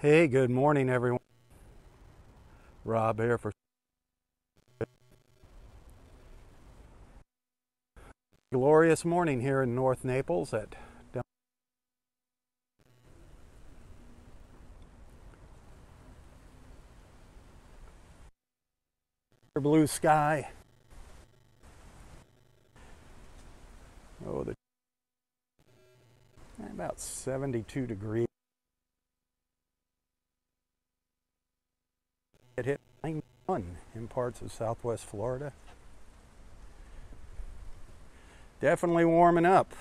Hey, good morning, everyone. Robb here for glorious morning here in North Naples at blue sky. Oh, the about 72 degrees. It hit 91 in parts of southwest Florida. Definitely warming up.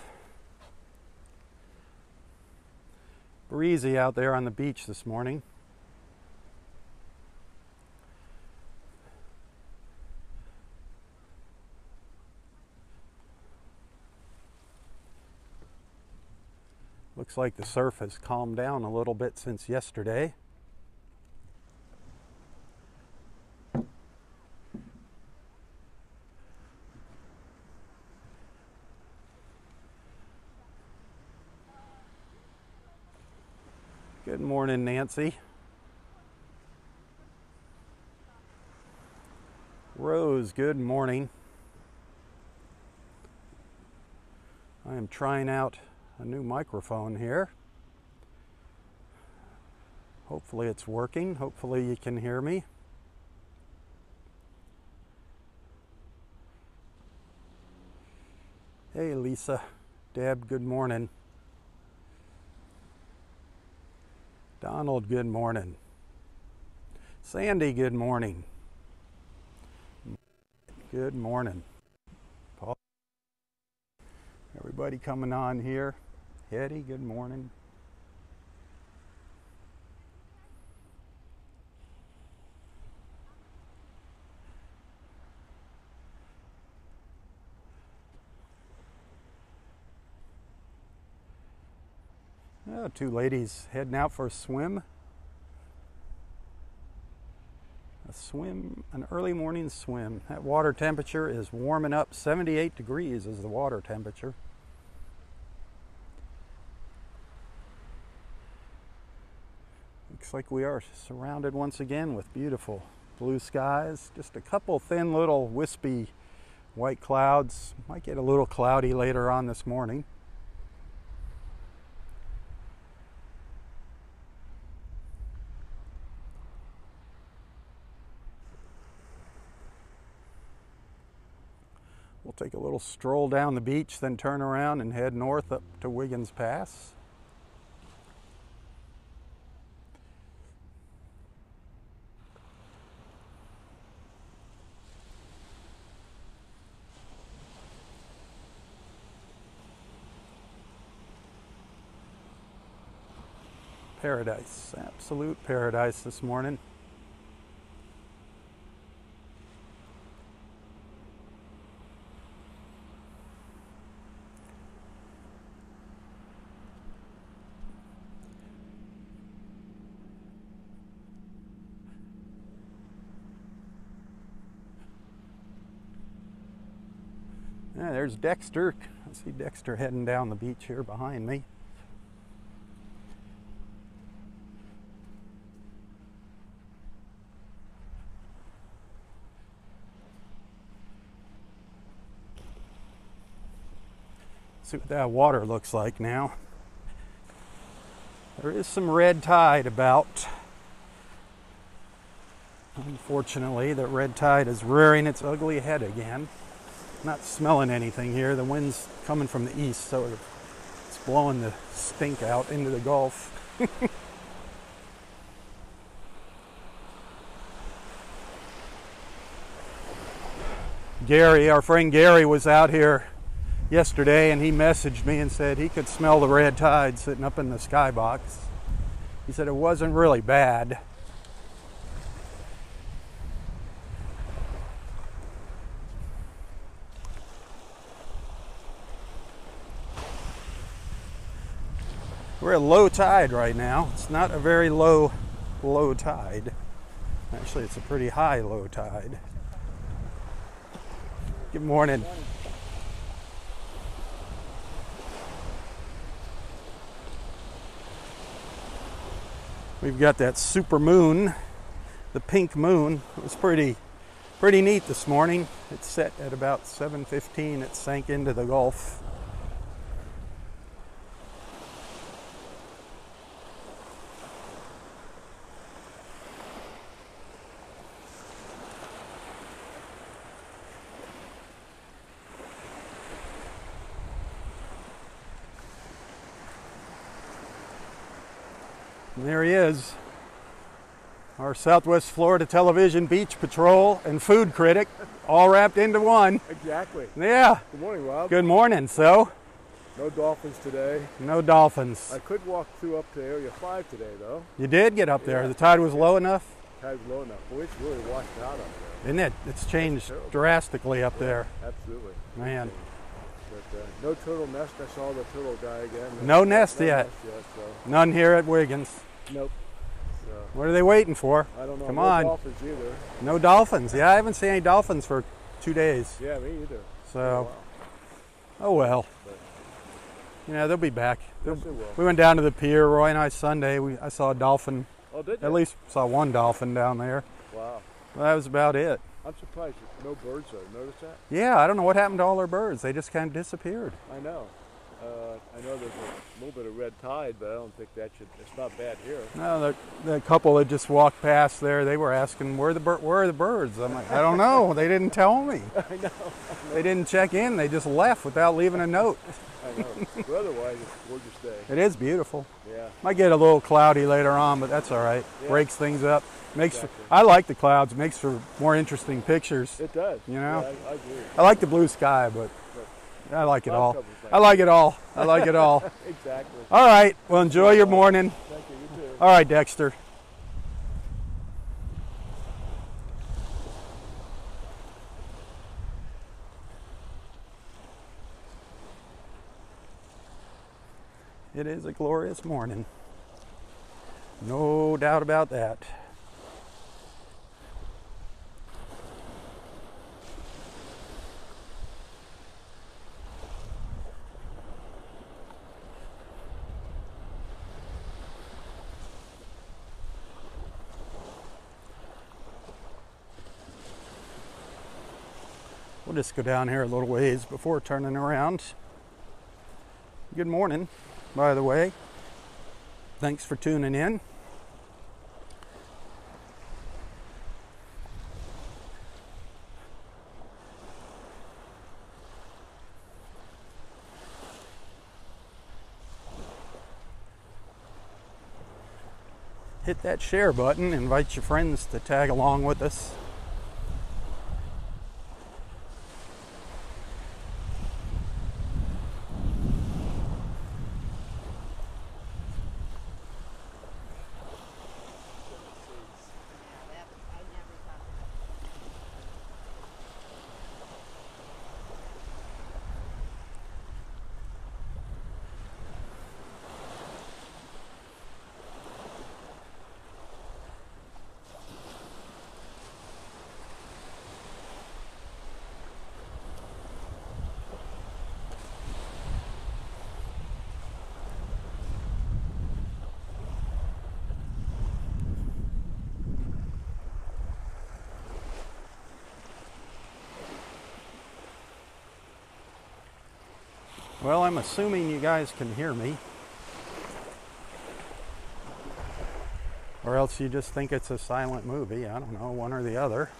Breezy out there on the beach this morning. Looks like the surf has calmed down a little bit since yesterday. Good morning, Nancy. Rose, good morning. I am trying out a new microphone here. Hopefully it's working. Hopefully you can hear me. Hey Lisa, Deb, good morning. Donald, good morning. Sandy, good morning. Good morning. Paul. Everybody coming on here. Hetty, good morning. Oh, two ladies heading out for a swim. A swim, an early morning swim. That water temperature is warming up. 78 degrees is the water temperature. Looks like we are surrounded once again with beautiful blue skies. Just a couple thin little wispy white clouds. Might get a little cloudy later on this morning. Take a little stroll down the beach, then turn around and head north up to Wiggins Pass. paradise, absolute paradise this morning. Yeah, there's Dexter. I see Dexter heading down the beach here behind me. see what that water looks like now. There is some red tide about. Unfortunately, the red tide is rearing its ugly head again. Not smelling anything here. The wind's coming from the east, so it's blowing the stink out into the Gulf. Gary, our friend Gary, was out here yesterday and he messaged me and said he could smell the red tide sitting up in the skybox. He said it wasn't really bad. We're at low tide right now. It's not a very low, low tide. Actually, it's a pretty high low tide. Good morning. We've got that super moon, the pink moon. It was pretty pretty neat this morning. It set at about 7:15. It sank into the Gulf. And there he is, our Southwest Florida Television Beach Patrol and food critic, all wrapped into one. Exactly. Yeah. Good morning, Robb. Good morning. So, No dolphins today. no dolphins. I could walk through up to Area 5 today, though. You did get up there. Yeah. The tide was low enough, Tide's low enough. Boy, it's really washed out up there. isn't it? It's changed drastically up there. Absolutely. Man. But uh, no turtle nest. I saw the turtle guy again. No nest yet. Nest yet so, None here at Wiggins. nope. What are they waiting for? I don't know. Come no on. dolphins either. No dolphins. Yeah, I haven't seen any dolphins for two days. Yeah, me either. So, Oh, oh well. But- You know, they'll be back. wow. Yes, it will. We went down to the pier, Roy and I, Sunday. We, I saw a dolphin. Oh, did you? At least saw one dolphin down there. Wow. Well, that was about it. I'm surprised. No birds though. Notice that? Yeah, I don't know what happened to all our birds. They just kind of disappeared. I know. Uh, I know there's a little bit of red tide, but I don't think that should. It's not bad here. No, the, the couple that just walked past there, they were asking where the where are the birds. I'm like, I don't know. They didn't tell me. I know. They didn't check in. They just left without leaving a note. I know. but otherwise, it's a gorgeous day. It is beautiful. Yeah. Might get a little cloudy later on, but that's all right. Yeah. Breaks things up. Makes for, I like the clouds. Makes for more interesting pictures. It does. You know? Yeah, I, I agree. I like the blue sky, but I like it all. I like it all. I like it all. Exactly. All right. Well, enjoy your morning. Thank you. You too. All right, Dexter. It is a glorious morning. No doubt about that. We'll just go down here a little ways before turning around. Good morning, by the way. Thanks for tuning in. Hit that share button, invite your friends to tag along with us. Well, I'm assuming you guys can hear me. Or else you just think it's a silent movie. I don't know, one or the other.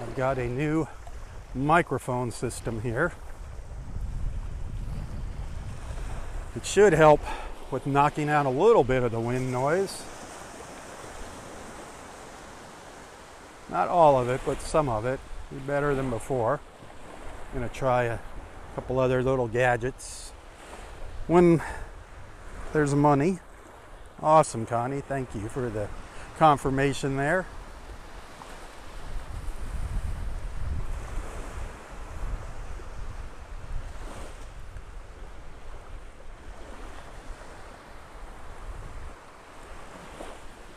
I've got a new microphone system here. It should help with knocking out a little bit of the wind noise. Not all of it, but some of it. Be better than before. Gonna try a couple other little gadgets when there's money. Awesome, Connie. Thank you for the confirmation there.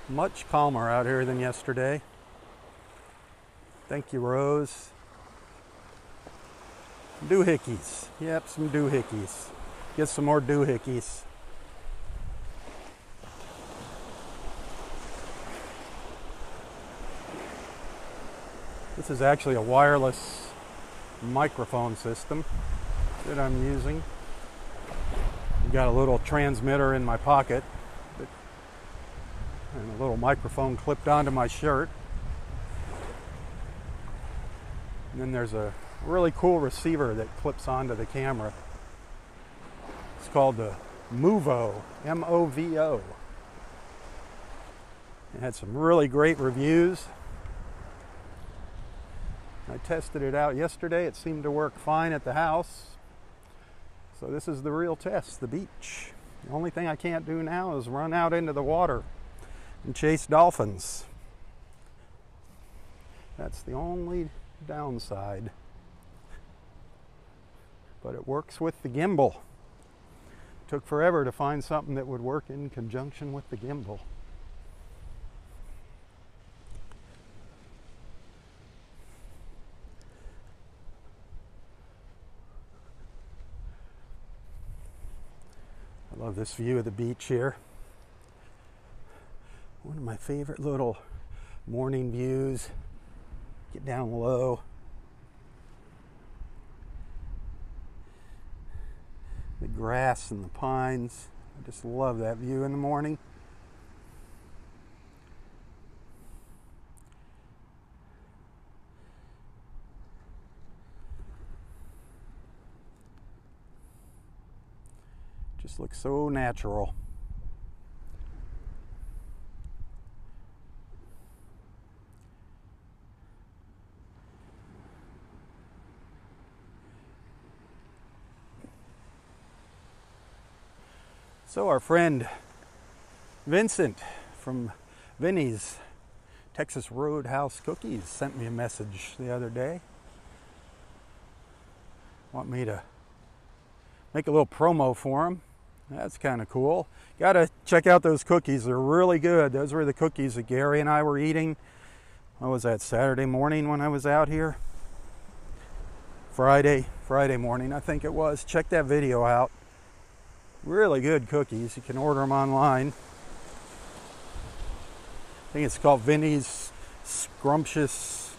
Much calmer out here than yesterday. Thank you, Rose doohickeys. Yep, some doohickeys. Get some more doohickeys. This is actually a wireless microphone system that I'm using. I've got a little transmitter in my pocket and a little microphone clipped onto my shirt. And then there's a really cool receiver that clips onto the camera. It's called the Movo, M O V O. It had some really great reviews. I tested it out yesterday. It seemed to work fine at the house. So this is the real test, the beach. The only thing I can't do now is run out into the water and chase dolphins. That's the only downside. But it works with the gimbal. Took forever to find something that would work in conjunction with the gimbal. I love this view of the beach here. One of my favorite little morning views. Get down low. Grass and the pines. I just love that view in the morning. Just looks so natural. So, our friend Vincent from Vinny's Texas Roadhouse Cookies sent me a message the other day. Want me to make a little promo for him. That's kind of cool. Got to check out those cookies. They're really good. Those were the cookies that Gary and I were eating. What was that, Saturday morning when I was out here? Friday, Friday morning, I think it was. Check that video out. Really good cookies. You can order them online. I think it's called Vinny's Scrumptious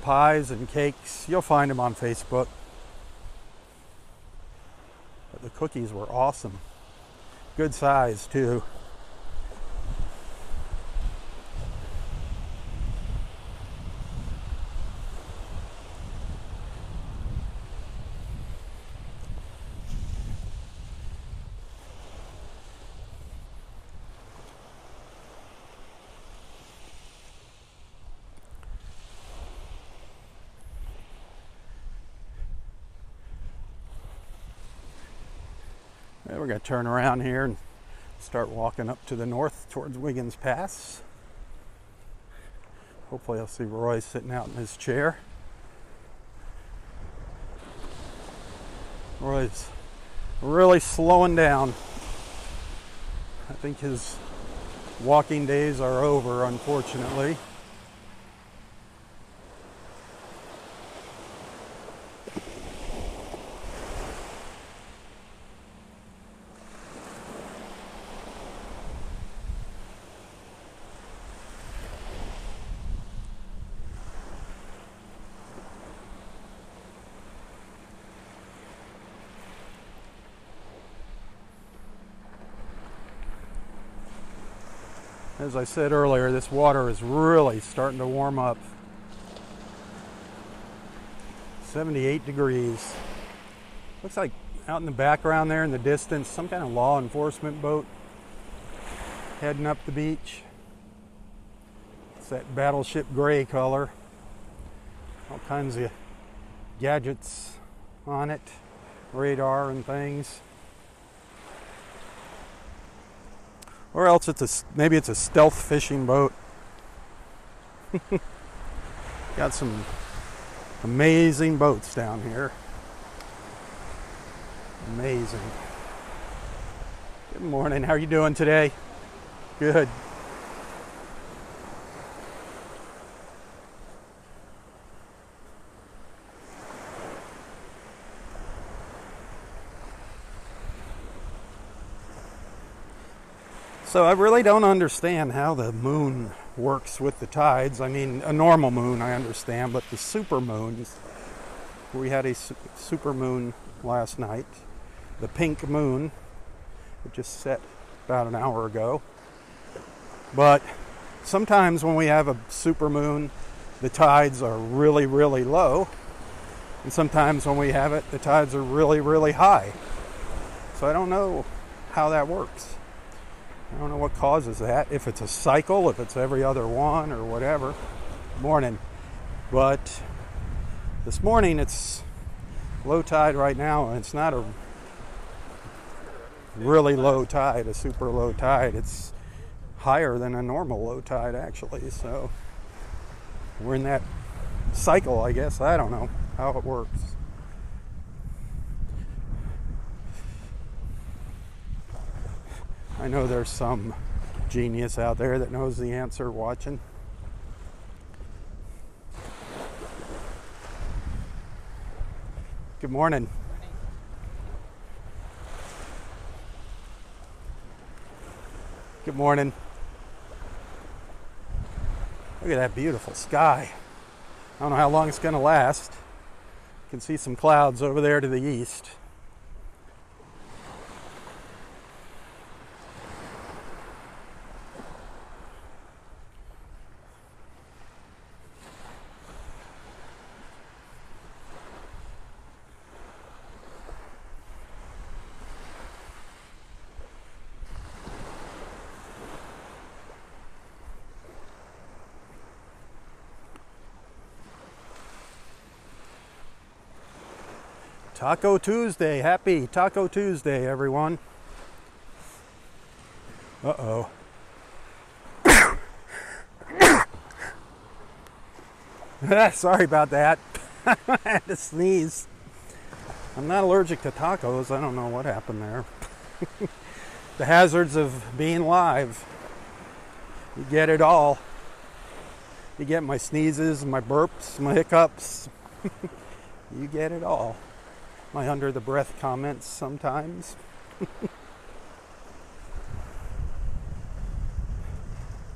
Pies and Cakes. You'll find them on Facebook. But the cookies were awesome. Good size, too. Turn around here and start walking up to the north towards Wiggins Pass. Hopefully, I'll see Roy sitting out in his chair. Roy's really slowing down. I think his walking days are over, unfortunately. As I said earlier, this water is really starting to warm up. 78 degrees. Looks like out in the background there in the distance, some kind of law enforcement boat heading up the beach. It's that battleship gray color. All kinds of gadgets on it, radar and things. Or else it's a maybe it's a stealth fishing boat. Got some amazing boats down here. Amazing. Good morning. How are you doing today? Good. So I really don't understand how the moon works with the tides. I mean, a normal moon, I understand, but the super moons, we had a super moon last night, the pink moon, it just set about an hour ago. But sometimes when we have a super moon, the tides are really, really low. And sometimes when we have it, the tides are really, really high. So I don't know how that works. I don't know what causes that. If it's a cycle, if it's every other one or whatever. Morning. But this morning it's low tide right now, and it's not a really low tide, a super low tide. It's higher than a normal low tide, actually. So we're in that cycle, I guess. I don't know how it works. I know there's some genius out there that knows the answer watching. Good morning. Good morning. Look at that beautiful sky. I don't know how long it's going to last. You can see some clouds over there to the east. Taco Tuesday. Happy Taco Tuesday, everyone. Uh oh. Sorry about that. I had to sneeze. I'm not allergic to tacos. I don't know what happened there. the hazards of being live. You get it all. You get my sneezes, my burps, my hiccups. you get it all my under the breath comments sometimes.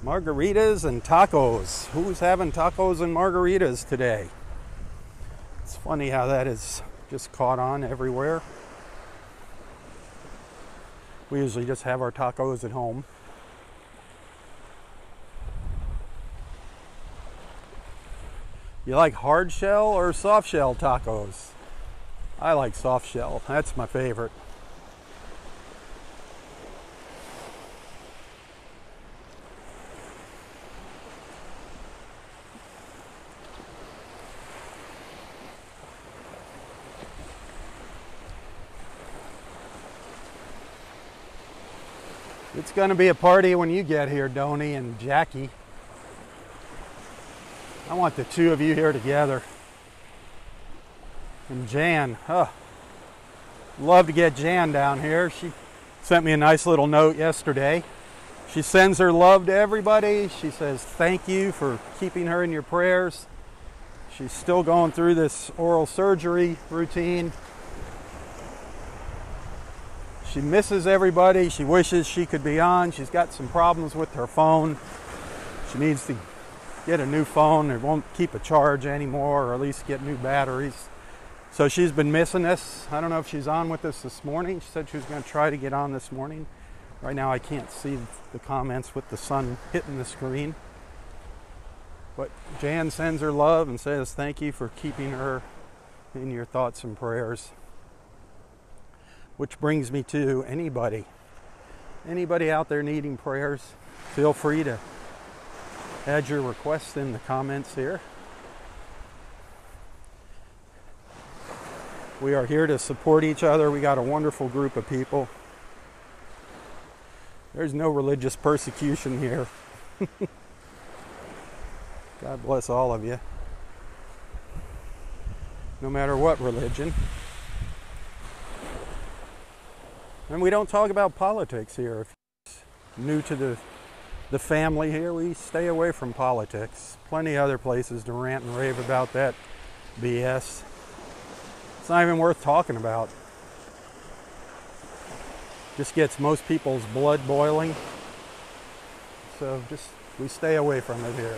margaritas and tacos. Who's having tacos and margaritas today? It's funny how that is just caught on everywhere. We usually just have our tacos at home. You like hard shell or soft shell tacos? I like soft shell. That's my favorite. It's going to be a party when you get here, Donnie and Jackie. I want the two of you here together. And Jan, oh, love to get Jan down here. She sent me a nice little note yesterday. She sends her love to everybody. She says thank you for keeping her in your prayers. She's still going through this oral surgery routine. She misses everybody. She wishes she could be on. She's got some problems with her phone. She needs to get a new phone. It won't keep a charge anymore, or at least get new batteries. So she's been missing us. I don't know if she's on with us this morning. She said she was going to try to get on this morning. Right now, I can't see the comments with the sun hitting the screen. But Jan sends her love and says thank you for keeping her in your thoughts and prayers. Which brings me to anybody, anybody out there needing prayers, feel free to add your requests in the comments here. We are here to support each other. We got a wonderful group of people. There's no religious persecution here. God bless all of you. No matter what religion. And we don't talk about politics here. If you're new to the the family here, we stay away from politics. Plenty other places to rant and rave about that BS. It's not even worth talking about. Just gets most people's blood boiling. So just We stay away from it here.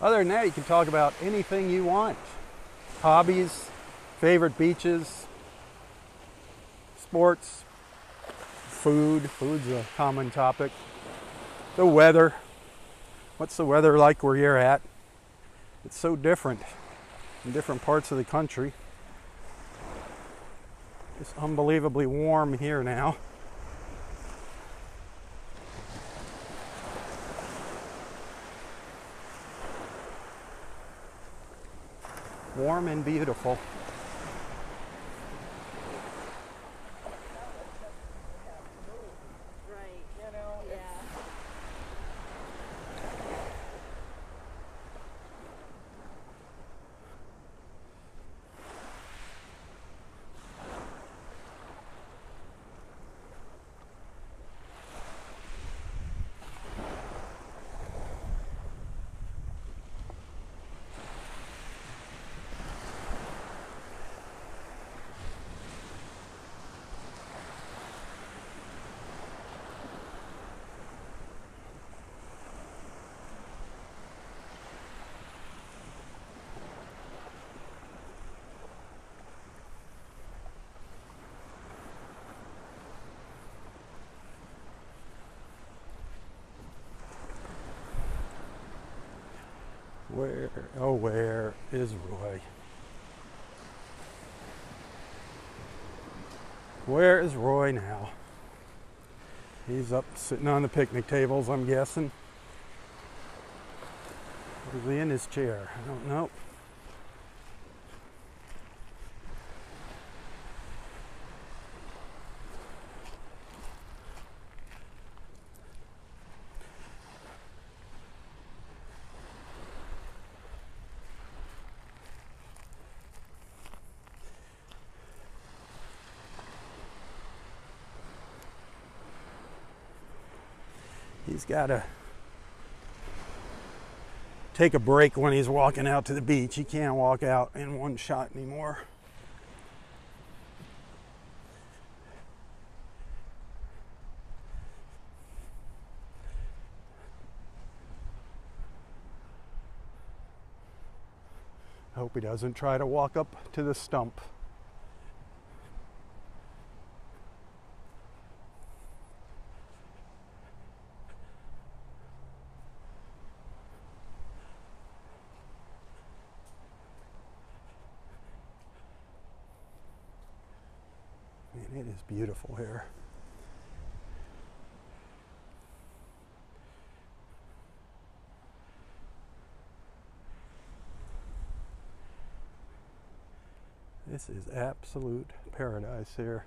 Other than that, you can talk about anything you want hobbies, favorite beaches, sports, food. Food's a common topic. The weather. What's the weather like where you're at? It's so different in different parts of the country. It's unbelievably warm here now. Warm and beautiful. Right. You know. Yeah. Where, oh, where is Roy? Where is Roy now? He's up sitting on the picnic tables, I'm guessing. Is he in his chair? I don't know. He's got to take a break when he's walking out to the beach. He can't walk out in one shot anymore. Hope he doesn't try to walk up to the stump. Man, it is beautiful here. This is absolute paradise here.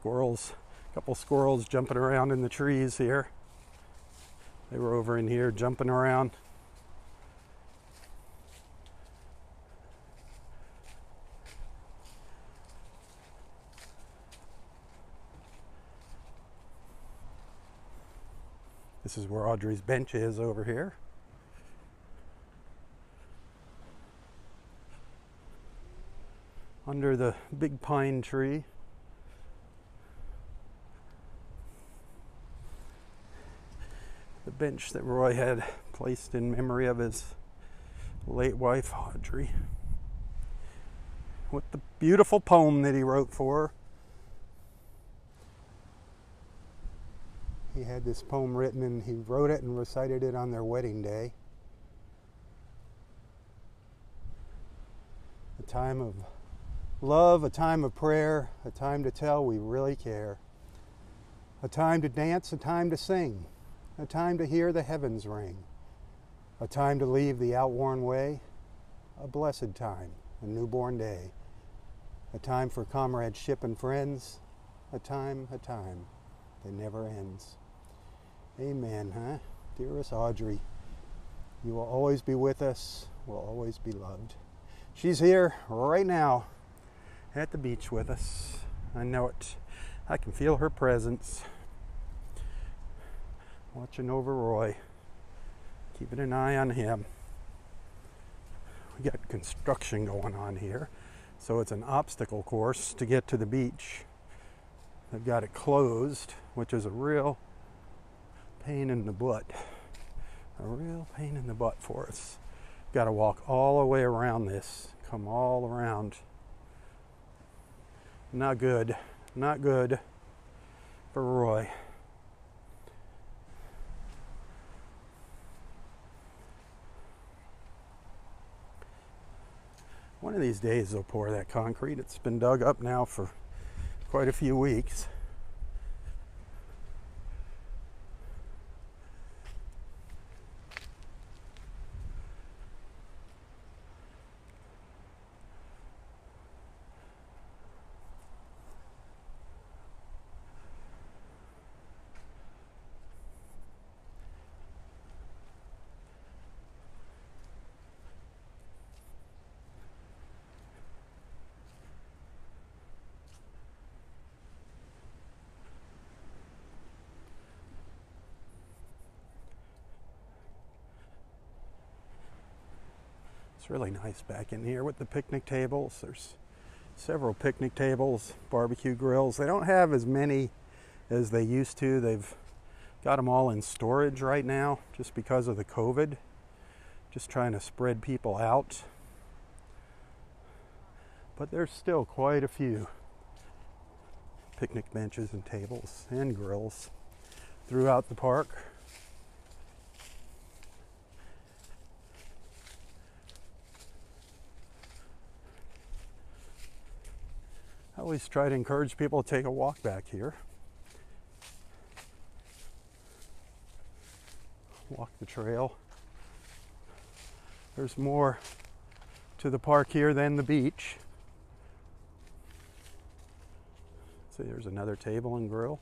Squirrels. A couple squirrels jumping around in the trees here. They were over in here jumping around. This is where Audrey's bench is over here. Under the big pine tree. Bench that Roy had placed in memory of his late wife, Audrey. With the beautiful poem that he wrote for her. He had this poem written and he wrote it and recited it on their wedding day. A time of love, a time of prayer, a time to tell we really care. A time to dance, a time to sing a time to hear the heavens ring, a time to leave the outworn way, a blessed time, a newborn day, a time for comradeship and friends, a time, a time that never ends. Amen, huh? Dearest Audrey, you will always be with us, will always be loved. She's here right now at the beach with us. I know it. I can feel her presence. Watching over Roy, keeping an eye on him. We got construction going on here, so it's an obstacle course to get to the beach. They've got it closed, which is a real pain in the butt. A real pain in the butt for us. Got to walk all the way around this, come all around. Not good. Not good for Roy. One of these days they'll pour that concrete. It's been dug up now for quite a few weeks. Really nice back in here with the picnic tables. There's several picnic tables, barbecue grills. They don't have as many as they used to. They've got them all in storage right now just because of the COVID. Just trying to spread people out. But there's still quite a few picnic benches and tables and grills throughout the park. Always try to encourage people to take a walk back here. Walk the trail. There's more to the park here than the beach. See, there's another table and grill.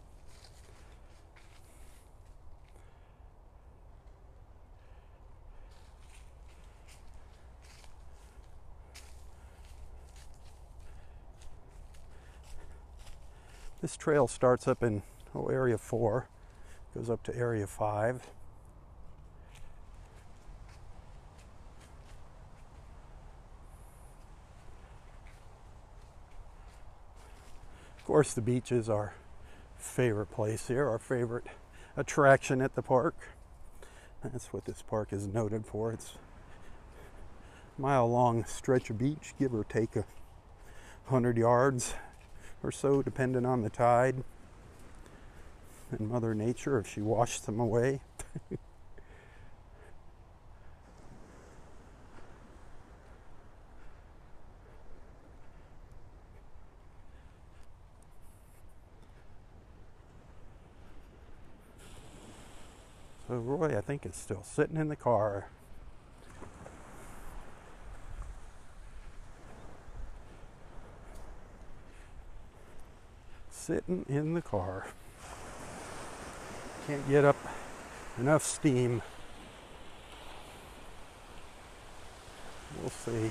This trail starts up in oh, area four, goes up to area five. Of course, the beach is our favorite place here, our favorite attraction at the park. That's what this park is noted for. It's a mile long stretch of beach, give or take a hundred yards or so, depending on the tide and Mother Nature if she washed them away. so Roy, I think, is still sitting in the car. Sitting in the car. Can't get up enough steam. We'll see.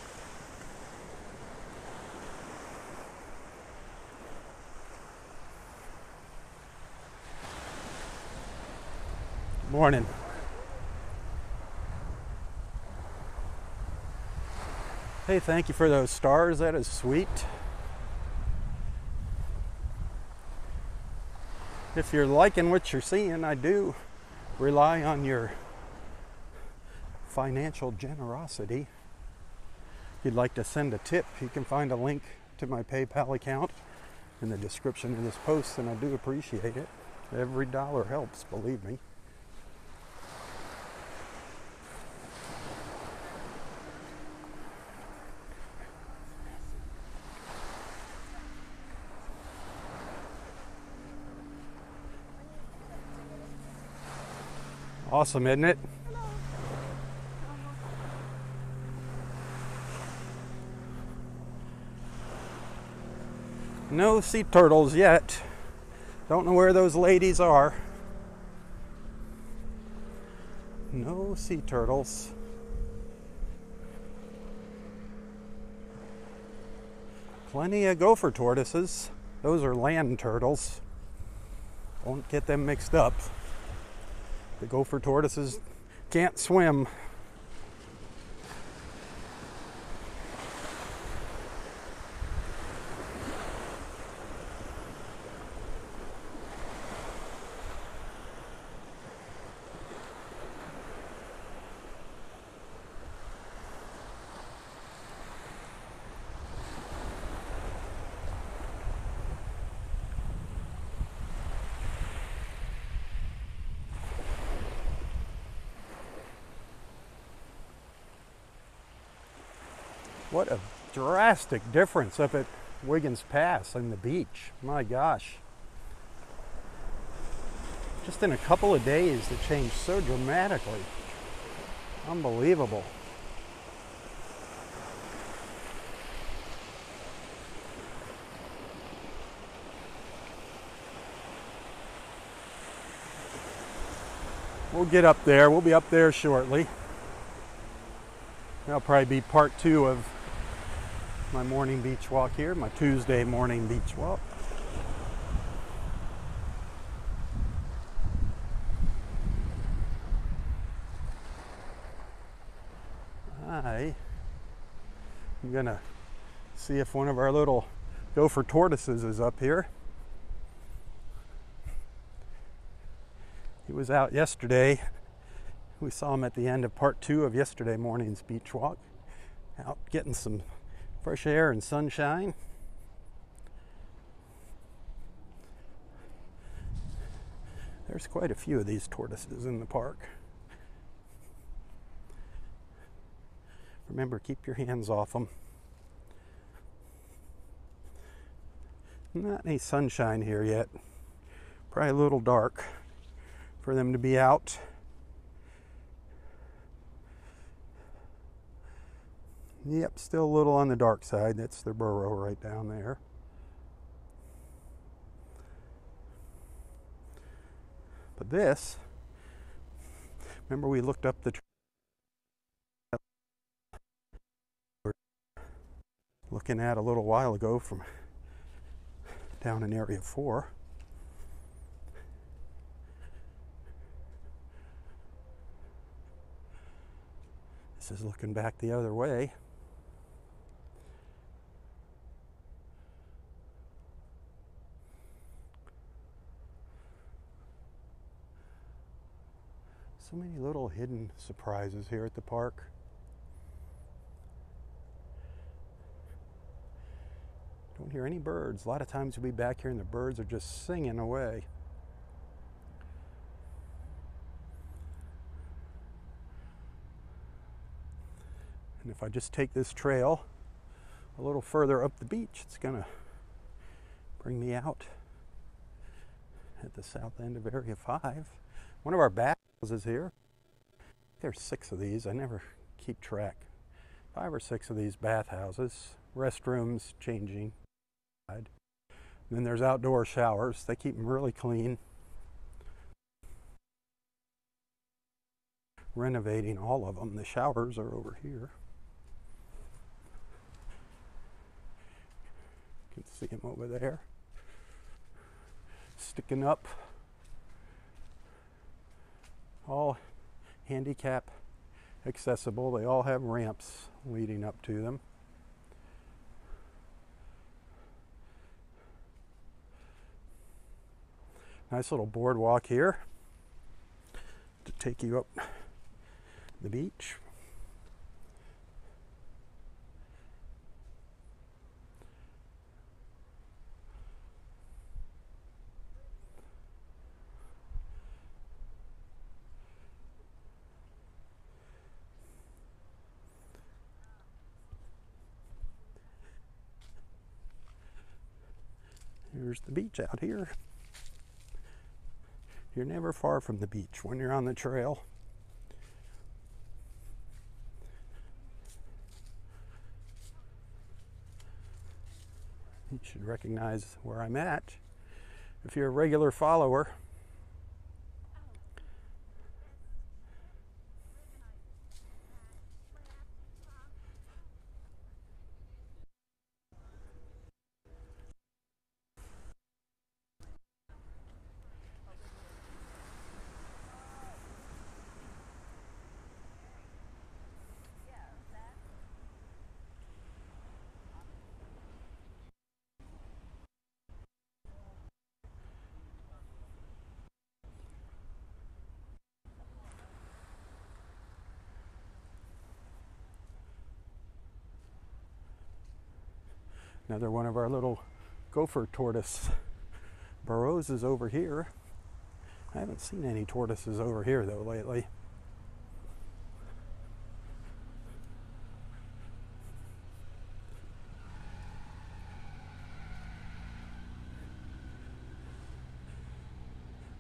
Morning. Hey, thank you for those stars. That is sweet. If you're liking what you're seeing, I do rely on your financial generosity. If you'd like to send a tip, you can find a link to my PayPal account in the description of this post, and I do appreciate it. Every dollar helps, believe me. Awesome, isn't it? No sea turtles yet. Don't know where those ladies are. No sea turtles. Plenty of gopher tortoises. Those are land turtles. Don't get them mixed up. The gopher tortoises can't swim. What a drastic difference up at Wiggins Pass and the beach. My gosh. Just in a couple of days, it changed so dramatically. Unbelievable. We'll get up there. We'll be up there shortly. That'll probably be part two of my morning beach walk here, my Tuesday morning beach walk. Hi. I am gonna see if one of our little gopher tortoises is up here. He was out yesterday. We saw him at the end of part two of yesterday morning's beach walk, out getting some fresh air and sunshine. There's quite a few of these tortoises in the park. Remember, keep your hands off them. Not any sunshine here yet. Probably a little dark for them to be out. Yep, still a little on the dark side. That's their burrow right down there. But this, remember we looked up the looking at a little while ago from down in area 4. This is looking back the other way. So many little hidden surprises here at the park. Don't hear any birds. A lot of times you'll be back here and the birds are just singing away. And if I just take this trail a little further up the beach, it's going to bring me out at the south end of Area 5. One of our bathhouses here. There's six of these. I never keep track. Five or six of these bathhouses, restrooms, changing. And then there's outdoor showers. They keep them really clean. Renovating all of them. The showers are over here. You can see them over there. Sticking up. All handicap accessible. They all have ramps leading up to them. Nice little boardwalk here to take you up the beach. Here's the beach out here. You're never far from the beach when you're on the trail. You should recognize where I'm at. If you're a regular follower, Another one of our little gopher tortoise burrows is over here. I haven't seen any tortoises over here though lately.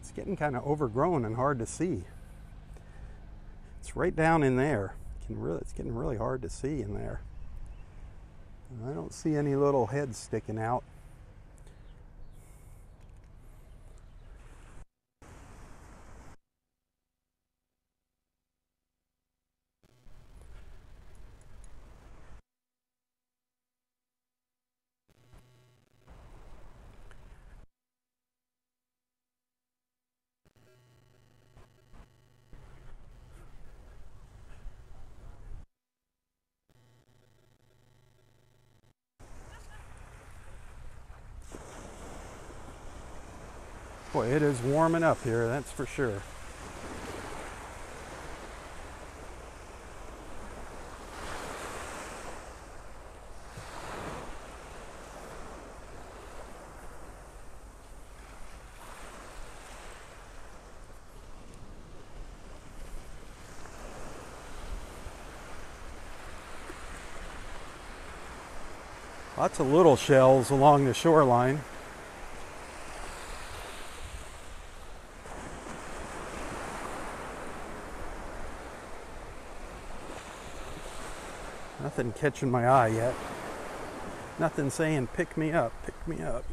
It's getting kind of overgrown and hard to see. It's right down in there. It's getting really hard to see in there. I don't see any little heads sticking out. Boy, it is warming up here, that's for sure. Lots of little shells along the shoreline. Nothing catching my eye yet. Nothing saying pick me up, pick me up.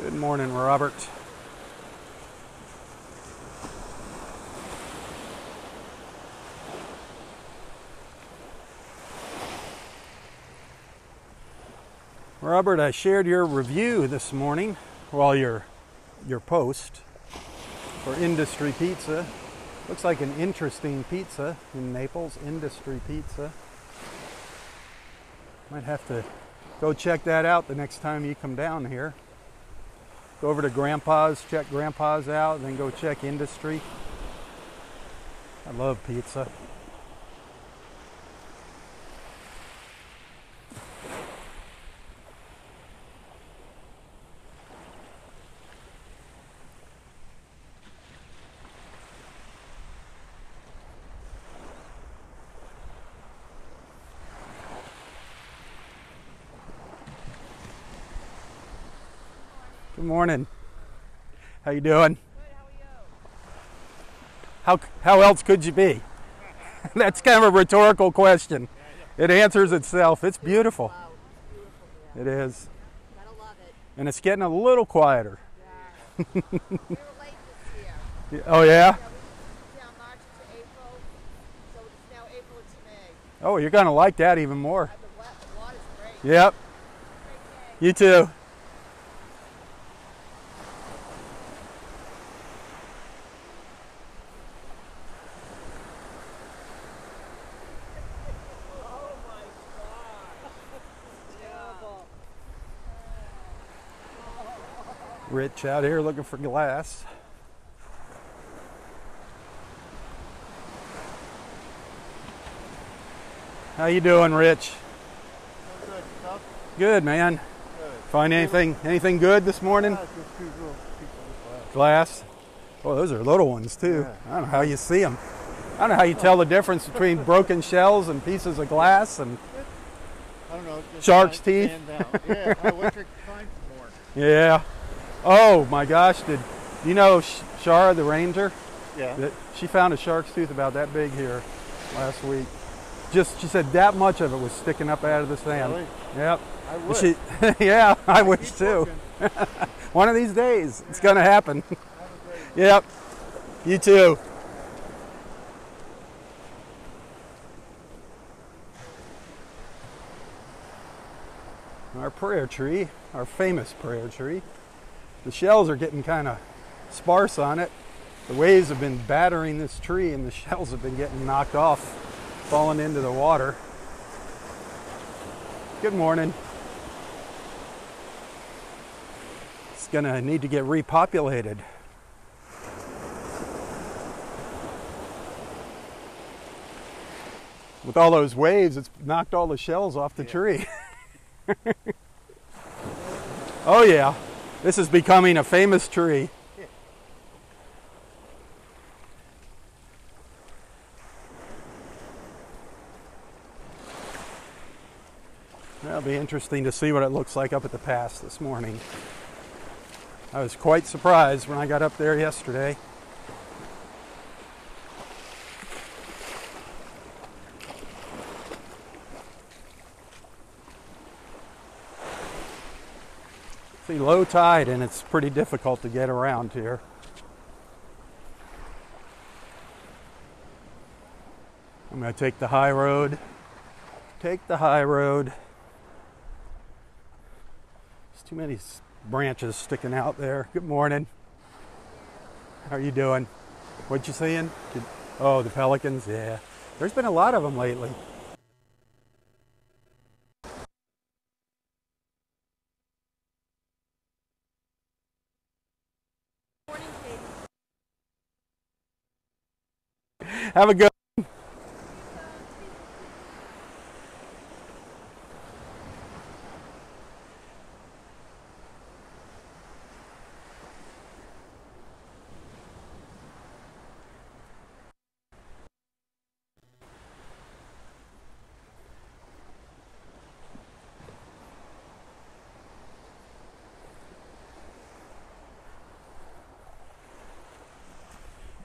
Good morning, Robert. Robert, I shared your review this morning, well, your your post for Industry Pizza. Looks like an interesting pizza in Naples, Industry Pizza. Might have to go check that out the next time you come down here. Go over to Grandpa's, check Grandpa's out, then go check Industry. I love pizza. Good morning. How you doing? How how else could you be? That's kind of a rhetorical question. It answers itself. It's beautiful. It's beautiful here. It is. Gotta love it. And it's getting a little quieter. Yeah. we were late this year. Oh yeah? Yeah, we moved down March to April, so it's now April to May. Oh, you're going to like that even more. Uh, The, wet, the water's great. Yep. You too. Rich out here looking for glass. How you doing, Rich? Good. Good, man. Good. Find anything anything good this morning? Yeah, just two little pieces of Glass. Oh, those are little ones too. Yeah. I don't know how you see them. I don't know how you tell the difference between broken shells and pieces of glass and. I don't know. Shark's teeth? Yeah, I wish I could find more. yeah. Oh my gosh, did you know Shara the ranger? Yeah. that she found a shark's tooth about that big here last week. Just she said that much of it was sticking up out of the sand. Really? Yep. I wish. She, yeah, I wish too. One of these days, it's gonna happen. Have a great yep. You too. Our prayer tree, our famous prayer tree. The shells are getting kind of sparse on it. The waves have been battering this tree and the shells have been getting knocked off, falling into the water. Good morning. It's gonna need to get repopulated. With all those waves, it's knocked all the shells off the tree. oh, yeah. This is becoming a famous tree. That'll be interesting to see what it looks like up at the pass this morning. I was quite surprised when I got up there yesterday. See, low tide and it's pretty difficult to get around here. I'm going to take the high road. Take the high road. There's too many branches sticking out there. Good morning. How are you doing? What you seeing? Did- oh, the pelicans. Yeah, there's been a lot of them lately. Have a good.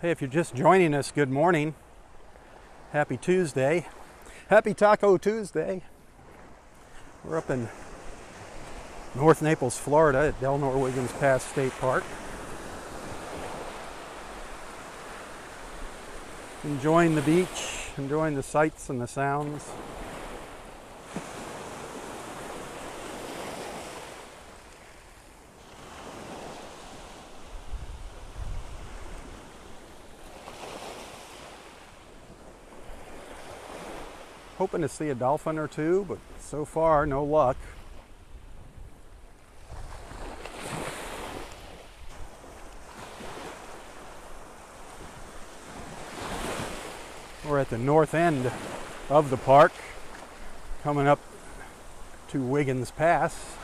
Hey, if you're just joining us, good morning. Happy Tuesday. Happy Taco Tuesday. We're up in North Naples, Florida at Delnor Wiggins Pass State Park. Enjoying the beach, enjoying the sights and the sounds. Hoping to see a dolphin or two, but so far, no luck. We're at the north end of the park, coming up to Wiggins Pass.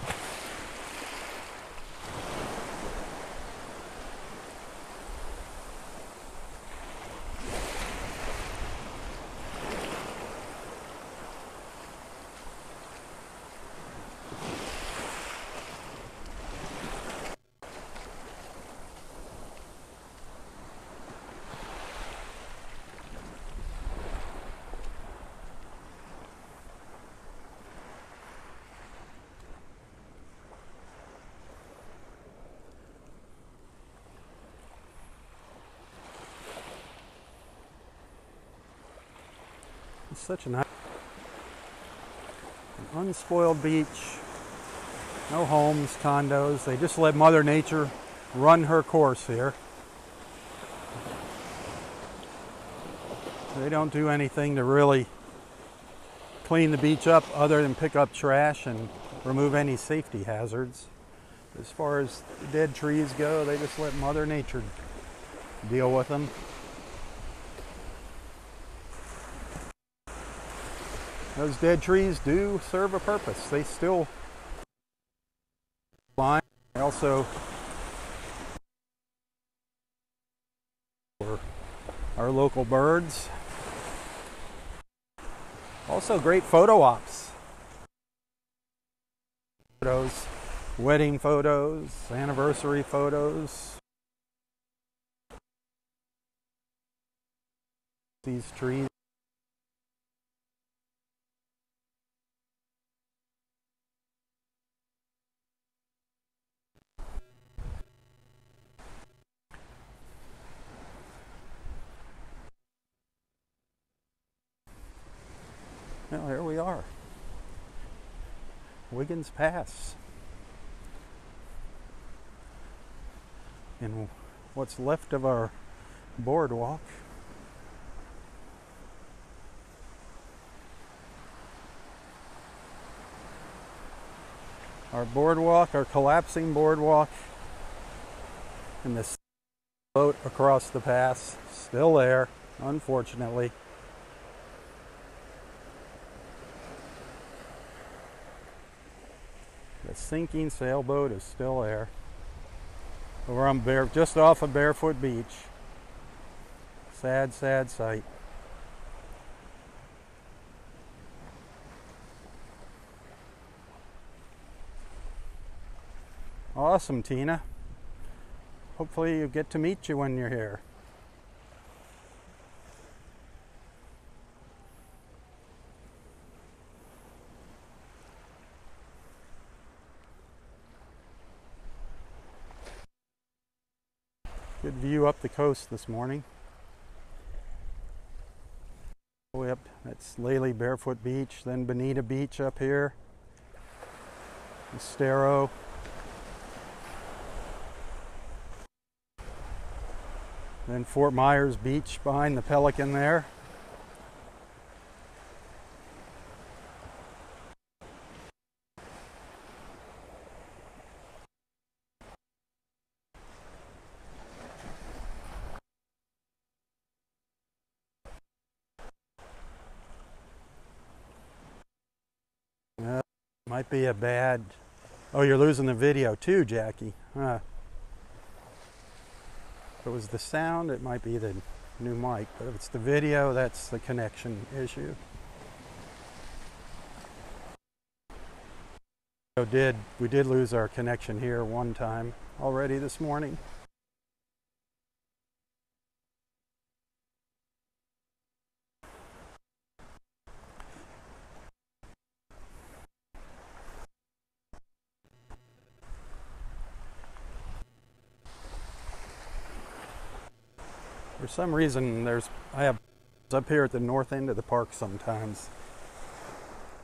Such a nice, an unspoiled beach. No homes, condos. They just let Mother Nature run her course here. They don't do anything to really clean the beach up other than pick up trash and remove any safety hazards. As far as dead trees go, they just let Mother Nature deal with them. Those dead trees do serve a purpose. They still line. They also for our local birds. Also great photo ops. Photos, wedding photos, anniversary photos. These trees. Here we are. Wiggins Pass. And what's left of our boardwalk. Our boardwalk, our collapsing boardwalk, and this boat across the pass, still there, unfortunately. Sinking sailboat is still there. Over on Bare, just off of Barefoot Beach. Sad, sad sight. Awesome, Tina. Hopefully, you get to meet you when you're here. Good view up the coast this morning. Way up, that's Lely Barefoot Beach, then Bonita Beach up here. Estero. Then Fort Myers Beach behind the Pelican there. Uh, might be a bad. Oh, you're losing the video too, Jackie. Huh. If it was the sound, it might be the new mic, but if it's the video, that's the connection issue. So did we did lose our connection here one time already this morning. Some reason, there's I have up here at the north end of the park sometimes.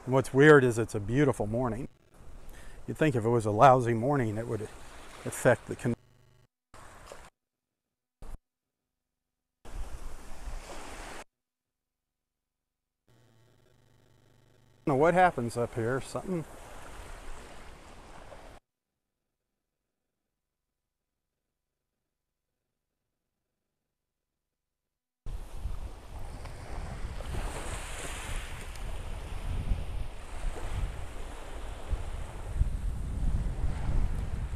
And what's weird is it's a beautiful morning. You'd think if it was a lousy morning, it would affect the know what happens up here. Something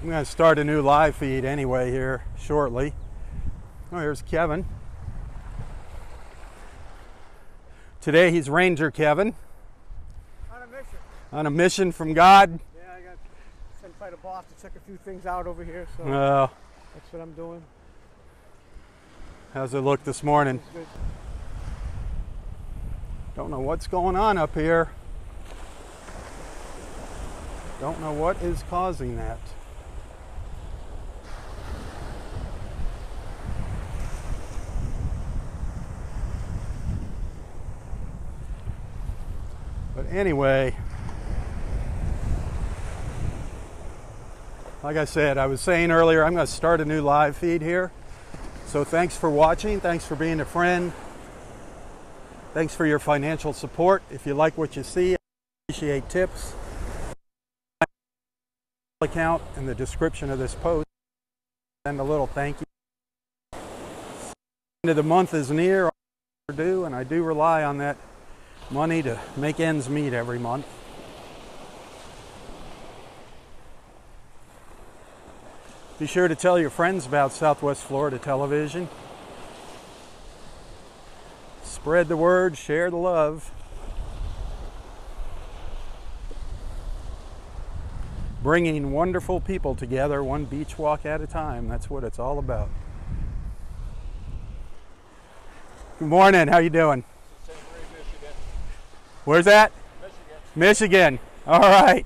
I'm going to start a new live feed anyway here shortly. Oh, here's Kevin. Today he's Ranger Kevin On a mission. on a mission from God. Yeah, I got sent by the boss to check a few things out over here, so Uh, that's what I'm doing. how's it look this morning? Good. Don't know what's going on up here. Don't know what is causing that. But anyway, like I said, I was saying earlier, I'm going to start a new live feed here. So thanks for watching. Thanks for being a friend. Thanks for your financial support. If you like what you see, I appreciate tips. Account in the description of this post. Send a little thank you. End of the month is near, due, and I do rely on that money to make ends meet every month. Be sure to tell your friends about Southwest Florida Television. Spread the word, share the love. Bringing wonderful people together, one beach walk at a time. That's what it's all about. Good morning. How you doing? Where's that? Michigan. All right.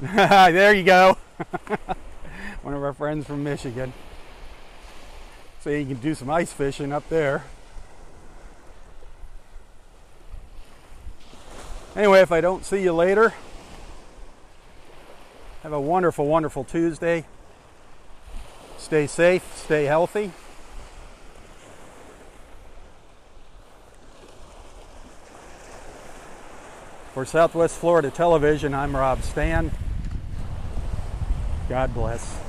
there you go. One of our friends from Michigan. So you can do some ice fishing up there. Anyway, if I don't see you later, have a wonderful, wonderful Tuesday. Stay safe, stay healthy. For Southwest Florida Television, I'm Robb Stan. God bless.